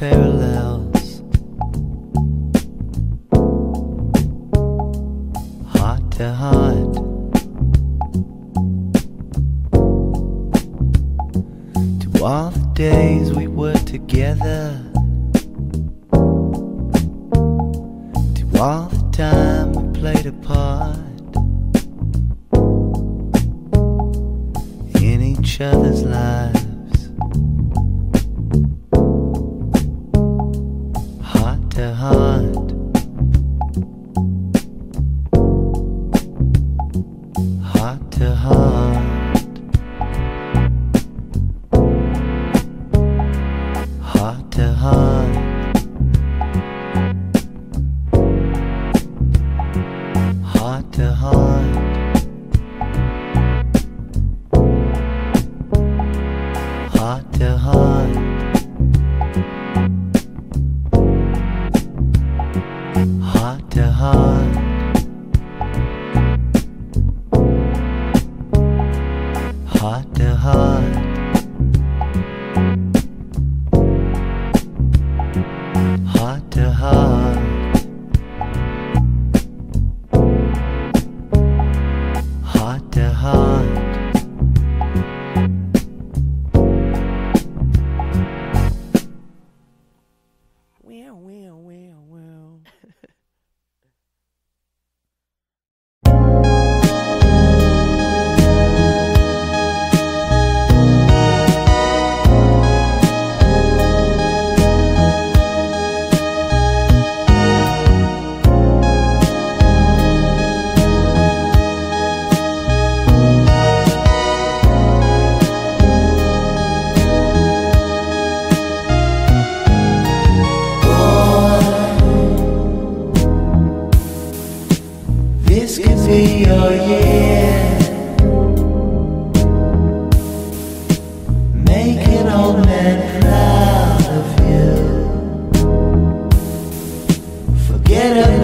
all Heart to heart.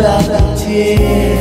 love and tears.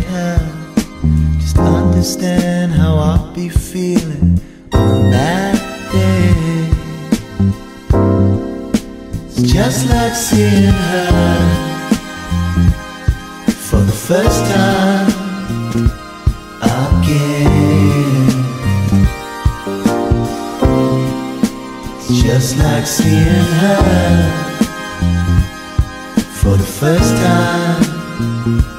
Her, just understand how I'll be feeling on that day. It's just like seeing her for the first time again. It's just like seeing her for the first time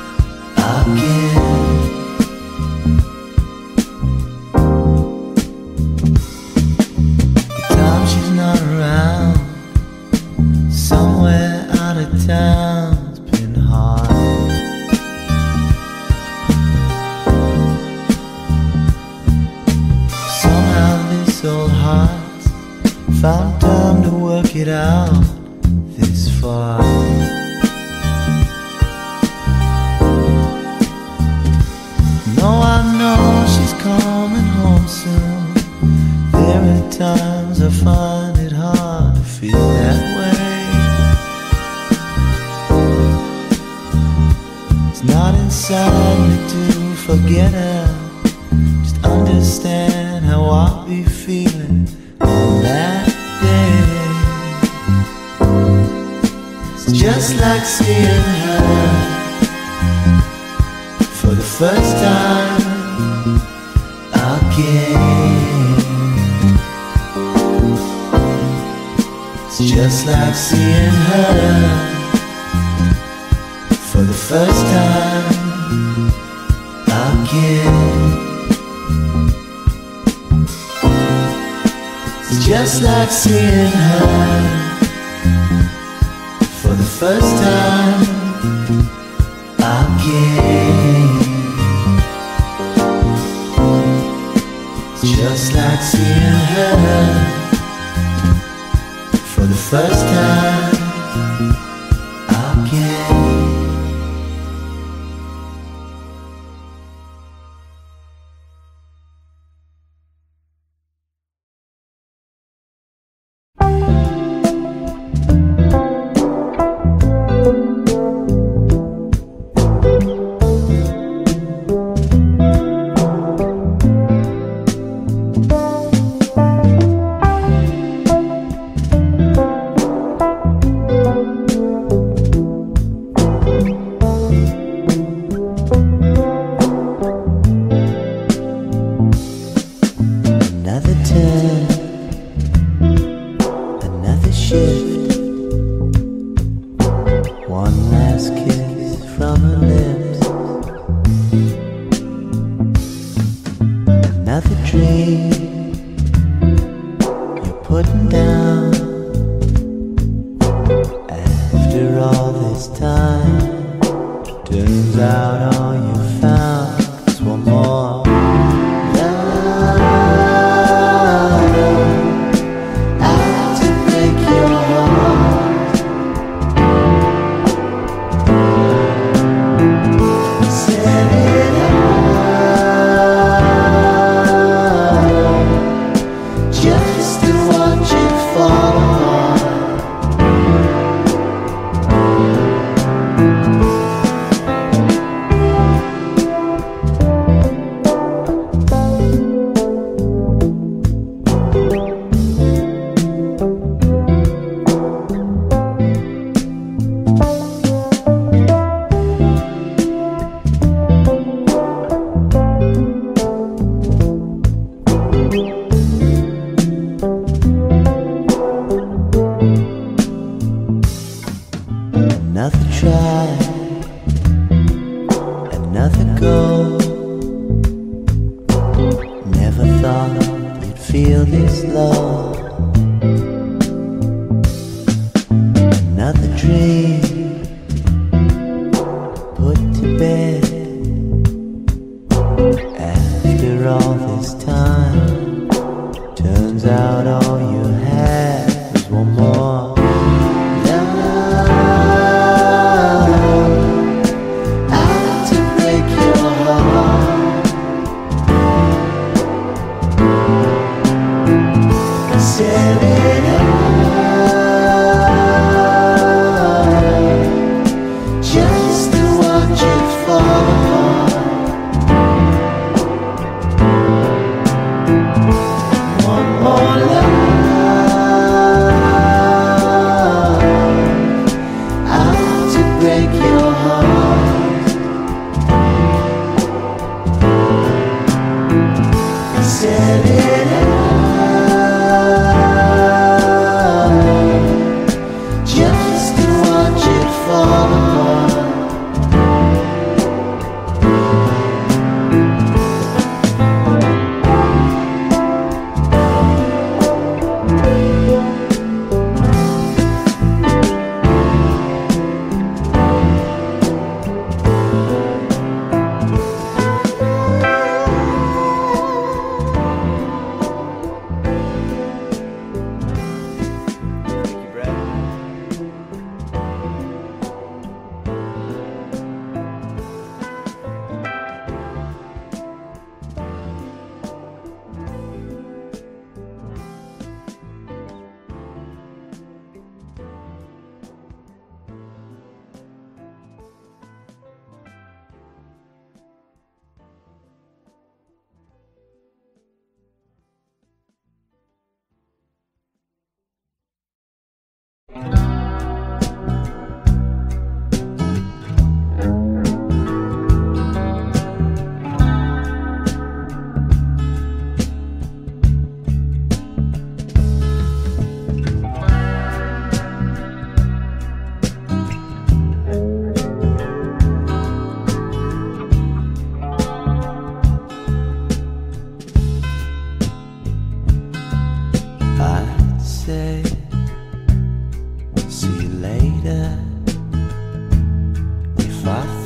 me to forget her. Just understand how I'll be feeling on that day. It's just like seeing her for the first time again. It's just like seeing her for the first time just like seeing her for the first time again. Just like seeing her for the first time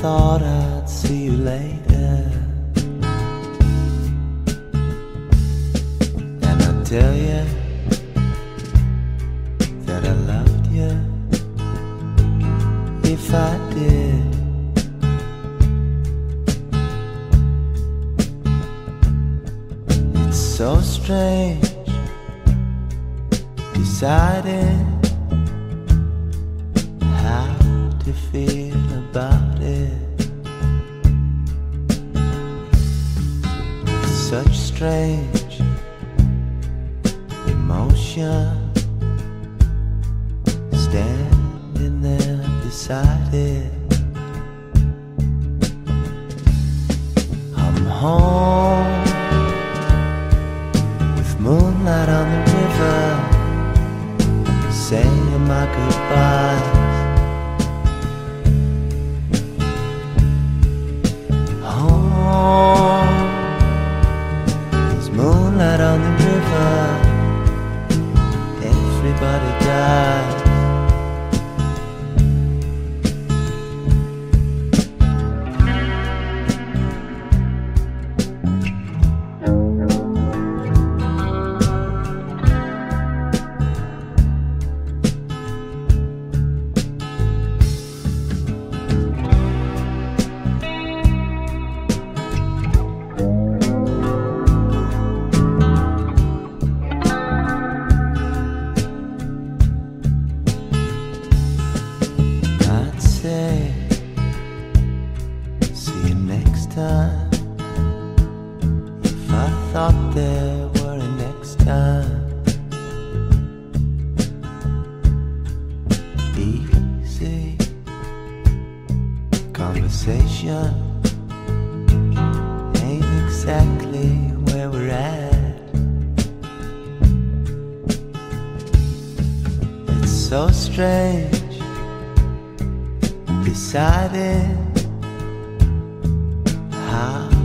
thought I'd see you later, how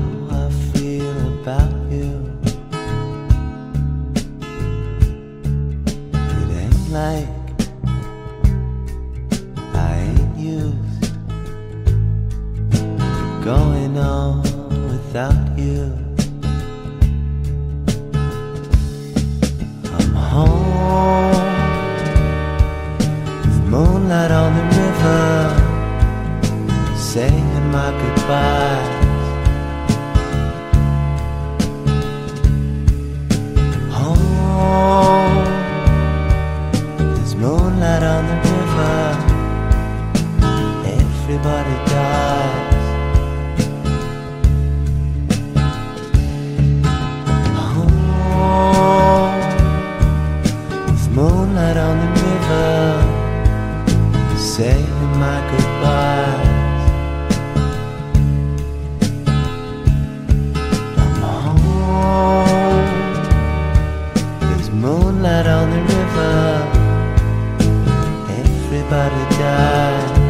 paradise